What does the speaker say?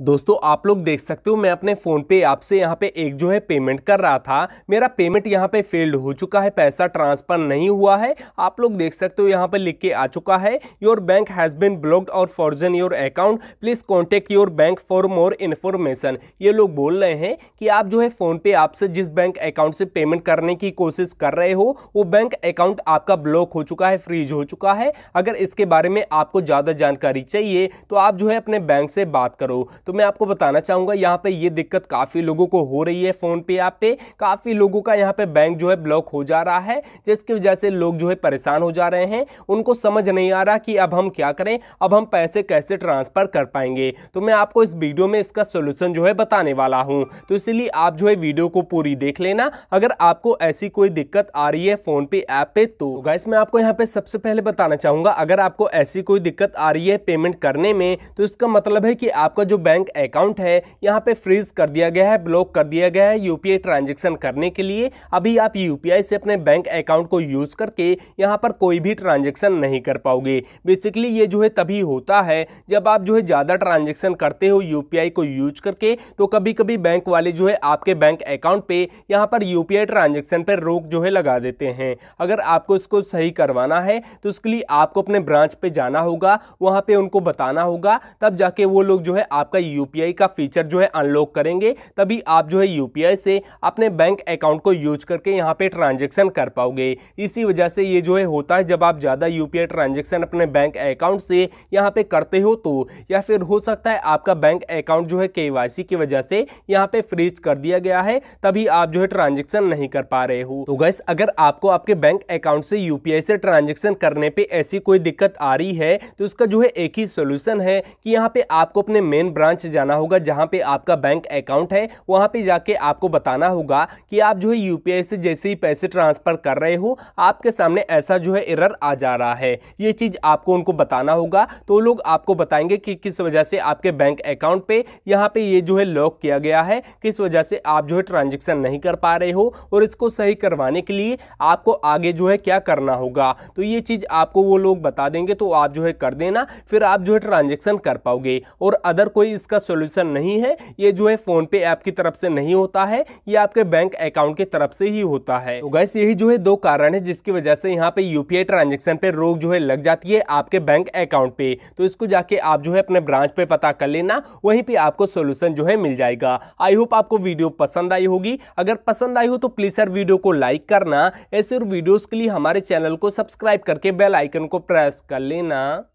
दोस्तों, आप लोग देख सकते हो, मैं अपने फ़ोन पे आपसे यहाँ पे एक जो है पेमेंट कर रहा था। मेरा पेमेंट यहाँ पे फेल्ड हो चुका है, पैसा ट्रांसफ़र नहीं हुआ है। आप लोग देख सकते हो, यहाँ पे लिख के आ चुका है your bank has been blocked और frozen your account please contact your bank for more information ये लोग बोल रहे हैं कि आप जो है फ़ोन पे आपसे जिस बैंक अकाउंट से पेमेंट करने की कोशिश कर रहे हो, वो बैंक अकाउंट आपका ब्लॉक हो चुका है फ्रीज हो चुका है। अगर इसके बारे में आपको ज़्यादा जानकारी चाहिए तो आप जो है अपने बैंक से बात करो। तो मैं आपको बताना चाहूँगा, यहाँ पे ये दिक्कत काफ़ी लोगों को हो रही है फ़ोन पे आप पे। काफ़ी लोगों का यहाँ पे बैंक जो है ब्लॉक हो जा रहा है, जिसकी वजह से लोग जो है परेशान हो जा रहे हैं। उनको समझ नहीं आ रहा कि अब हम क्या करें, अब हम पैसे कैसे ट्रांसफ़र कर पाएँगे। तो मैं आपको इस वीडियो में इसका सोल्यूशन जो है बताने वाला हूँ। तो इसलिए आप जो है वीडियो को पूरी देख लेना। अगर आपको ऐसी कोई दिक्कत आ रही है फ़ोन पे, ऐप पे तो गैस मैं आपको यहाँ पे सबसे पहले बताना चाहूँगा, अगर आपको ऐसी कोई दिक्कत आ रही है पेमेंट करने में तो इसका मतलब है कि आपका जो बैंक अकाउंट है, यहाँ पे फ्रीज कर दिया गया है, ब्लॉक कर दिया गया है यूपीआई ट्रांजेक्शन करने के लिए। अभी आप यूपीआई से अपने बैंक अकाउंट को यूज़ करके यहाँ पर कोई भी ट्रांजेक्शन नहीं कर पाओगे। बेसिकली ये जो है तभी होता है जब आप जो है ज़्यादा ट्रांजेक्शन करते हो यूपीआई को यूज़ करके तो कभी कभी बैंक वाले जो है आपके बैंक अकाउंट पे यहाँ पर यूपीआई ट्रांजेक्शन पर रोक जो है लगा देते हैं। अगर आपको इसको सही करवाना है तो उसके लिए आपको अपने ब्रांच पे जाना होगा, वहाँ पे उनको बताना होगा, तब जाके वो लोग जो है आपका यूपीआई का फीचर जो है अनलॉक करेंगे, तभी आप जो है यूपीआई से अपने बैंक अकाउंट को यूज़ करके यहाँ पे ट्रांजेक्शन कर पाओगे। इसी वजह से ये जो है होता है, जब आप ज़्यादा यूपीआई ट्रांजेक्शन अपने बैंक अकाउंट से यहाँ पे करते हो तो या फिर हो सकता है आपका बैंक अकाउंट जो है के की वजह से यहाँ पे फ्रीज कर दिया गया है, तभी आप जो है ट्रांजेक्शन नहीं कर पा रहे हो। तो गैस अगर आपको आपके बैंक अकाउंट से यूपीआई से ट्रांजेक्शन करने पे ऐसी कोई दिक्कत आ रही है तो उसका जो है एक ही सोल्यूशन है कि यहाँ पे आपको अपने मेन ब्रांच जाना होगा, जहाँ पे आपका बैंक अकाउंट है, वहाँ पे जाके आपको बताना होगा कि आप जो है यूपीआई से जैसे ही पैसे ट्रांसफ़र कर रहे हो, आपके सामने ऐसा जो है एरर आ जा रहा है। ये चीज़ आपको उनको बताना होगा। तो लोग आपको बताएँगे कि किस वजह से आपके बैंक अकाउंट पे यहाँ पे ये जो है लॉक किया गया है, किस वजह से आप जो है ट्रांजेक्शन नहीं कर पा रहे हो और इसको सही करवाने के लिए आपको आगे जो है क्या करना होगा। तो ये चीज़ आपको वो लोग बता देंगे तो आप जो है कर देना, फिर आप जो है ट्रांजेक्शन कर पाओगे। और अदर कोई इसका सोल्यूशन नहीं है, ये जो है फ़ोन पे ऐप की तरफ़ से नहीं होता है, ये आपके बैंक अकाउंट की तरफ़ से ही होता है। तो गैस यही जो है दो कारण है जिसकी वजह से यहाँ पे यूपीआई ट्रांजेक्शन पे रोक जो है लग जाती है आपके बैंक अकाउंट पे। तो इसको जाके आप जो है अपने ब्रांच पे पता कर लेना, वहीं पे आपको सोल्यूशन जो है मिल जाएगा। आई होप आपको वीडियो पसंद आई होगी। अगर पसंद आई हो तो प्लीज़ सर वीडियो को लाइक करना। ऐसे और वीडियोस के लिए हमारे चैनल को सब्सक्राइब करके बेल आइकन को प्रेस कर लेना।